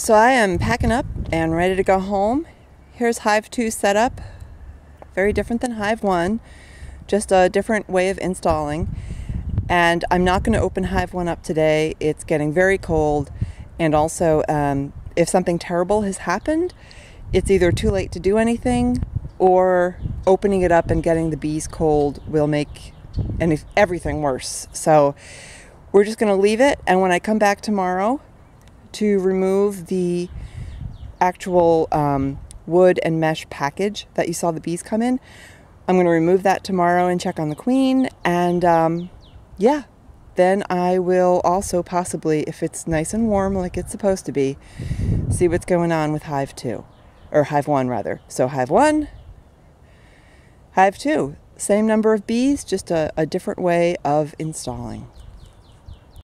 So I am packing up and ready to go home. Here's Hive 2 setup. Very different than Hive 1, just a different way of installing. And I'm not going to open Hive 1 up today. It's getting very cold. And also, um, if something terrible has happened, it's either too late to do anything or opening it up and getting the bees cold will make any, everything worse. So we're just going to leave it. And when I come back tomorrow, to remove the actual um, wood and mesh package that you saw the bees come in. I'm going to remove that tomorrow and check on the queen. And um, yeah, then I will also possibly, if it's nice and warm like it's supposed to be, see what's going on with Hive 2. Or Hive 1, rather. So Hive 1, Hive 2. Same number of bees, just a, a different way of installing.